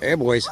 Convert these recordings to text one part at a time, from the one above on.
Hey, boys.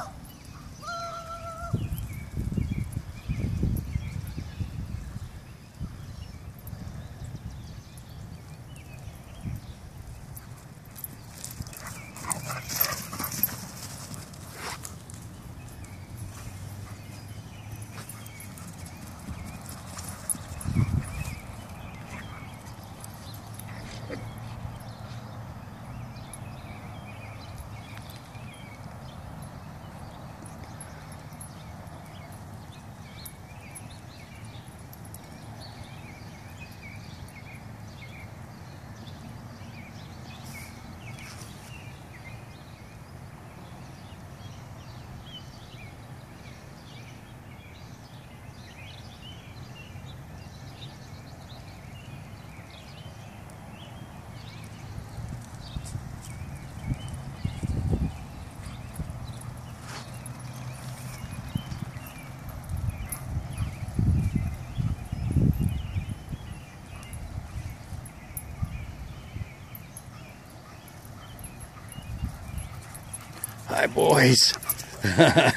Hi, boys.